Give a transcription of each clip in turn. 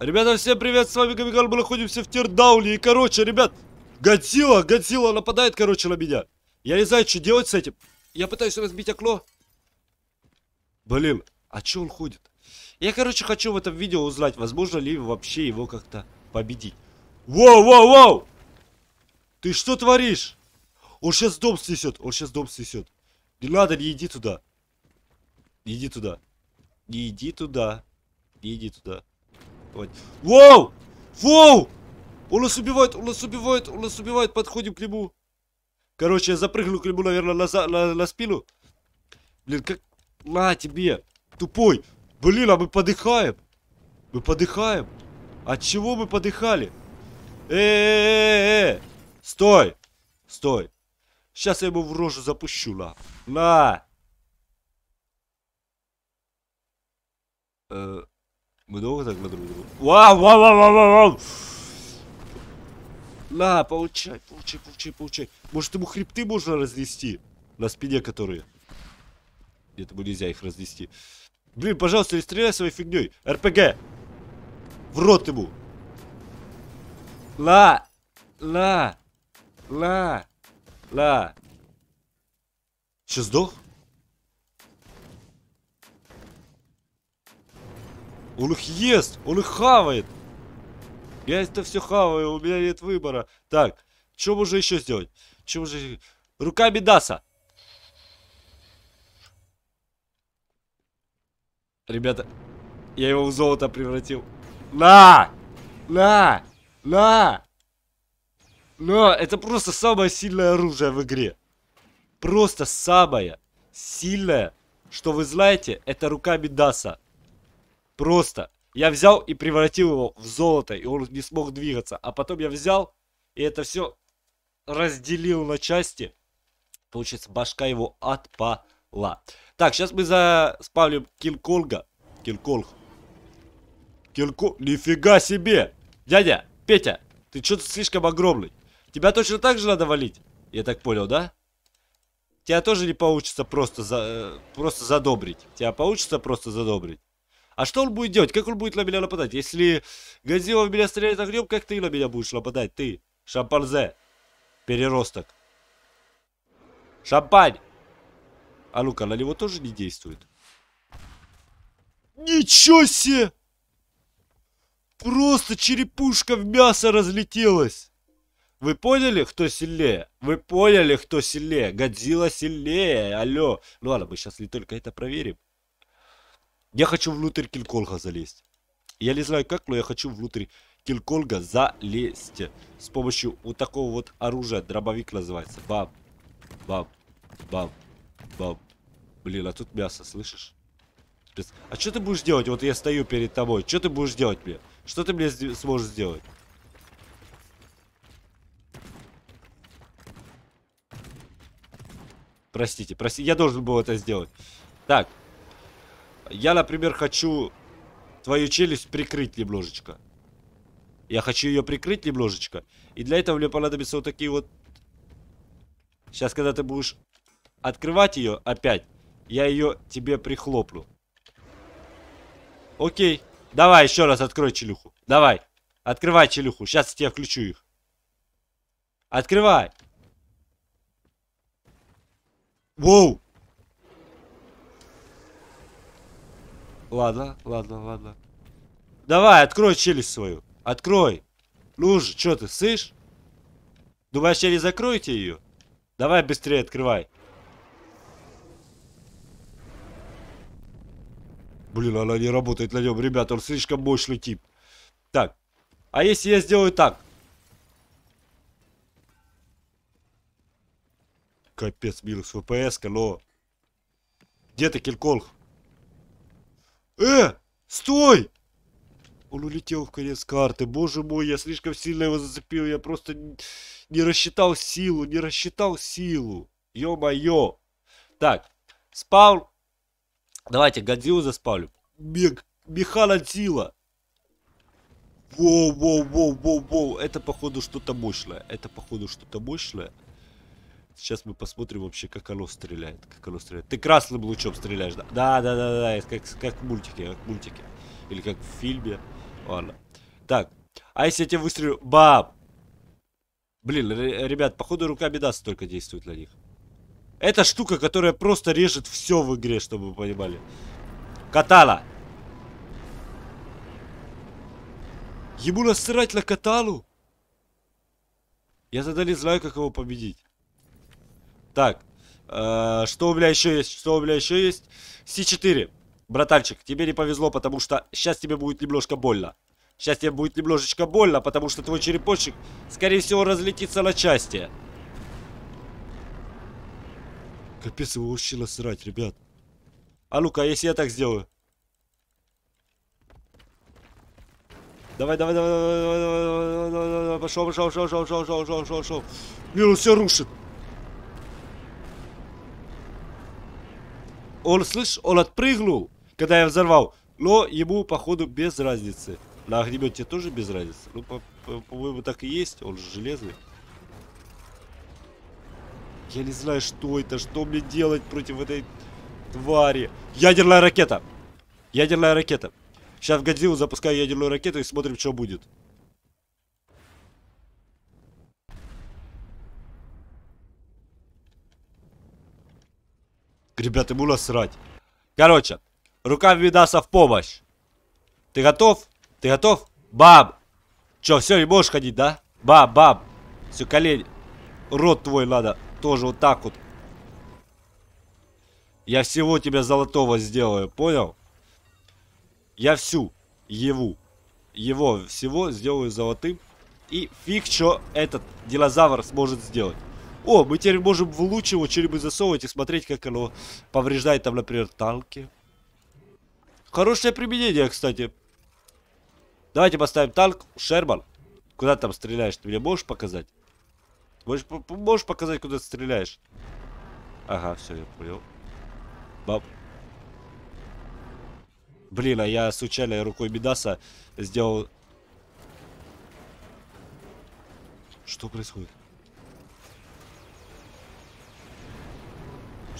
Ребята, всем привет, с вами Гамигал, мы находимся в Тирдауле. И, короче, ребят, Годзилла, Годзилла нападает, короче, на меня. Я не знаю, что делать с этим. Я пытаюсь разбить окно. Блин, а че он ходит? Я, короче, хочу в этом видео узнать, возможно ли вообще его как-то победить. Воу, воу, воу! Ты что творишь? Он сейчас дом снесет, он сейчас дом снесет. Не надо, не иди туда. Не иди туда. Не иди туда. Не иди туда. Давай. Воу! Воу! Он нас убивает, он нас убивает, он нас убивает. Подходим к нему. Короче, я запрыгну к нему, наверное, на, на, на спину. Блин, как... На тебе, тупой. Блин, а мы подыхаем. Мы подыхаем. От чего мы подыхали? Э-э-э-э! Стой! Стой! Сейчас я ему в рожу запущу, на. На! Э, много так на друг друга? Вау, вау, вау, вау, вау, вау! На, получай, получай, получай, получай. Может, ему хребты можно разнести? На спине которые. Нет, ему нельзя их разнести. Блин, пожалуйста, не стреляй своей фигней. РПГ! В рот ему! Ла! Ла! Ла! Ла! Че, сдох? Он их ест! Он их хавает! Я это все хаваю, у меня нет выбора. Так, что можно еще сделать? Что можно... Руками Даса! Ребята, я его в золото превратил. На! На! На! Но это просто самое сильное оружие в игре. Просто самое сильное, что вы знаете, это рука Мидаса. Просто. Я взял и превратил его в золото, и он не смог двигаться. А потом я взял и это все разделил на части. Получается, башка его отпала. Так, сейчас мы заспавним Килколга. Килколг. Килко... Нифига себе! Дядя, Петя, ты что-то слишком огромный. Тебя точно так же надо валить? Я так понял, да? Тебя тоже не получится просто, за, э, просто задобрить. Тебя получится просто задобрить. А что он будет делать? Как он будет на меня нападать? Если Годзилла в меня стреляет огнем, как ты на меня будешь нападать? Ты, шампанзе, переросток. Шампань! А ну-ка, на него тоже не действует. Ничего себе! Просто черепушка в мясо разлетелась. Вы поняли, кто сильнее? Вы поняли, кто сильнее? Годзилла сильнее, алло. Ну ладно, мы сейчас не только это проверим. Я хочу внутрь Килколга залезть. Я не знаю как, но я хочу внутрь Килколга залезть. С помощью вот такого вот оружия. Дробовик называется. Бам. Бам. Бам. Бам. Блин, а тут мясо, слышишь? А что ты будешь делать? Вот я стою перед тобой. Что ты будешь делать мне? Что ты мне сможешь сделать? Простите, простите, я должен был это сделать. Так. Я, например, хочу твою челюсть прикрыть немножечко. Я хочу ее прикрыть немножечко. И для этого мне понадобятся вот такие вот... Сейчас, когда ты будешь открывать ее опять, я ее тебе прихлопну. Окей. Давай еще раз открой челюху. Давай. Открывай челюху. Сейчас я включу их. Открывай. Воу! Ладно, ладно, ладно. Давай, открой челюсть свою. Открой. Ну же, что ты, слышь? Думаешь, я не закроете ее? Давай быстрее открывай. Блин, она не работает на нем, ребята, он слишком мощный тип. Так, а если я сделаю так? Капец, минус ФПС, но... Где ты, Килколх? Э! Стой! Он улетел в конец карты. Боже мой, я слишком сильно его зацепил. Я просто не рассчитал силу, не рассчитал силу. Ё-моё. Так, спаун. Давайте Годзиллу заспавлю. Мег... Механодзилла. Воу, воу, воу, воу, воу. Это, походу, что-то мощное. Это, походу, что-то мощное. Сейчас мы посмотрим вообще, как оно стреляет. Как оно стреляет. Ты красным лучом стреляешь, да? Да, да, да, да. Как, как в мультике, как в мультике. Или как в фильме. Ладно. Так. А если я тебе выстрелю... Баб! Блин, ребят, походу рука бедаса только действует на них. Это штука, которая просто режет все в игре, чтобы вы понимали. Катала. Ему насрать на каталу? Я тогда не знаю, как его победить. Так. Э, что у меня еще есть? Что у меня еще есть? С4. Братанчик, тебе не повезло, потому что сейчас тебе будет немножко больно. Сейчас тебе будет немножечко больно, потому что твой черепочек, скорее всего, разлетится на части. Капец, его вообще насрать, ребят. А ну-ка, а если я так сделаю? Давай, давай, давай, давай, давай, давай, давай, давай, пошел, пошел, пошел, пошел, пошел, пошел, пошел, пошел, пошел. Блин, все рушит. Он, слышь, он отпрыгнул, когда я взорвал. Но ему, походу, без разницы. На огнемете тоже без разницы. Ну, по-моему, по так и есть. Он же железный. Я не знаю, что это. Что мне делать против этой твари. Ядерная ракета. Ядерная ракета. Сейчас в Годзиллу запускаю ядерную ракету и смотрим, что будет. Ребята, ему насрать. Короче, рука Видаса в помощь. Ты готов? Ты готов? Баб! Че, все, не можешь ходить, да? Баб, баб. Все, колени. Рот твой надо тоже вот так вот. Я всего тебя золотого сделаю, понял? Я всю его, его всего сделаю золотым. И фиг, что этот динозавр сможет сделать. О, мы теперь можем в луч его черепы засовывать и смотреть, как оно повреждает там, например, танки. Хорошее применение, кстати. Давайте поставим танк. Шерман. Куда ты там стреляешь? Ты мне можешь показать? Можешь, можешь показать, куда ты стреляешь? Ага, все, я понял. Баб. Блин, а я случайно рукой Медаса сделал... Что происходит?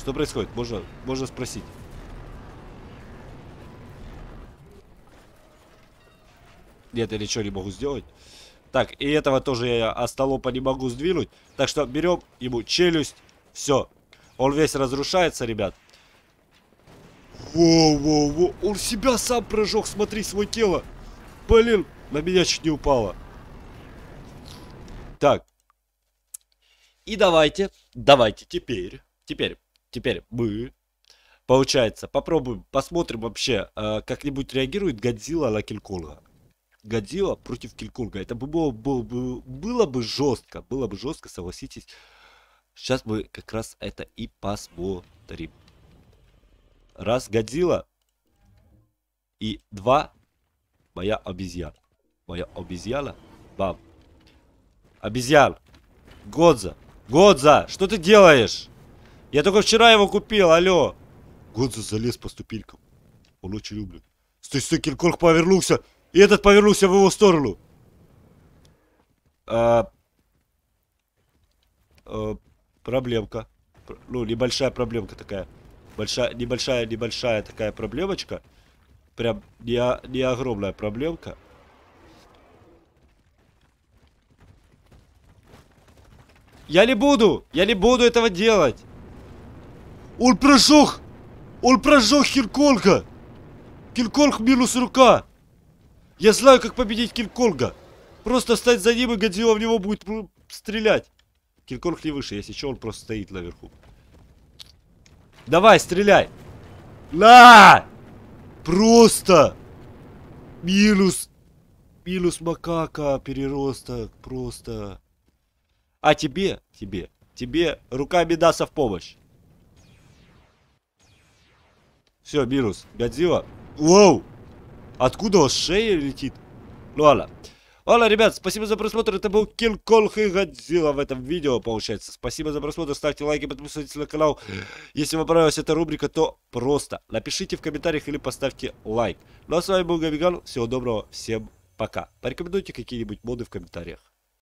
Что происходит? Можно, можно спросить. Нет, я ничего не могу сделать. Так, и этого тоже я остолопа не могу сдвинуть. Так что берем ему челюсть. Все. Он весь разрушается, ребят. Воу-воу-воу. Он себя сам прожег. Смотри, свое тело. Блин, на меня чуть не упало. Так. И давайте, давайте теперь, теперь, теперь мы, получается, попробуем, посмотрим вообще, э, как-нибудь реагирует Годзилла на Кинг-Конга. Годзилла против Килькунга. Это бы было, было, бы, было бы жестко. Было бы жестко, согласитесь. Сейчас мы как раз это и посмотрим. Раз Годзилла. И два моя обезьяна. Моя обезьяна. Бам. Обезьян. Годза. Годза, что ты делаешь? Я только вчера его купил, алло. Годза залез по ступенькам. Он очень любит. Стой, стой, Киркорг повернулся. И этот повернулся в его сторону. А, а, проблемка. Ну, небольшая проблемка такая. Большая, небольшая, небольшая такая проблемочка. Прям не, не огромная проблемка. Я не буду! Я не буду этого делать! Он прожег! Он прожег Хирколга! Килколг минус рука! Я знаю, как победить Кинг-Конга. Просто стать за ним, и Годзилла в него будет стрелять. Кинг-Конг не выше, если что, он просто стоит наверху. Давай, стреляй. На! Просто! Минус. Минус макака, переросток, просто. А тебе, тебе, тебе рука Медаса в помощь. Все, минус. Годзилла. Воу! Откуда у шеи летит? Ну ладно. Ладно, ребят, спасибо за просмотр. Это был Kill Колх и Годзилла в этом видео, получается. Спасибо за просмотр. Ставьте лайки, подписывайтесь на канал. Если вам понравилась эта рубрика, то просто напишите в комментариях или поставьте лайк. Ну а с вами был Габиган. Всего доброго. Всем пока. Порекомендуйте какие-нибудь моды в комментариях.